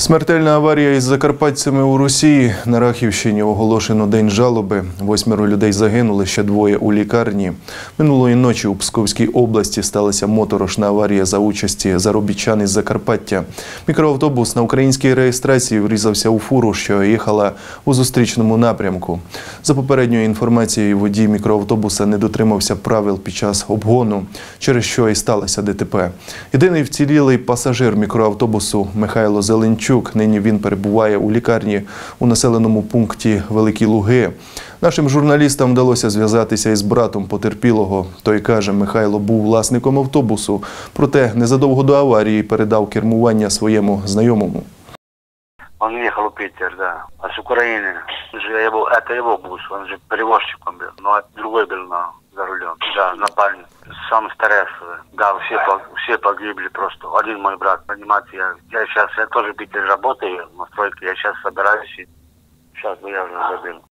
Смертельна аварія із закарпатцями у Росії. На Рахівщині оголошено день жалоби. Восьмеро людей загинули, ще двоє у лікарні. Минулої ночі у Псковській області сталася моторошна аварія за участі заробітчан із Закарпаття. Мікроавтобус на українській реєстрації врізався у фуру, що їхала у зустрічному напрямку. За попередньою інформацією, водій мікроавтобуса не дотримався правил під час обгону, через що і сталося ДТП. Єдиний вцілілий пасажир мікроавтобусу Михайло Зеленчук. Нині він перебуває у лікарні у населеному пункті Великі Луги. Нашим журналістам вдалося зв'язатися із братом потерпілого. Той каже, Михайло був власником автобусу, проте незадовго до аварії передав кермування своєму знайомому. Он ехал в Питер, да. А с Украины же его, это его бус, он же перевозчиком был. Ну, а другой был на, за рулем. Да, напарник. Сам стрессовый. Да, все, по- все погибли просто. Один мой брат, понимаете, я, я сейчас, я тоже битель работаю на стройке, я сейчас собираюсь и сейчас бы я уже забил.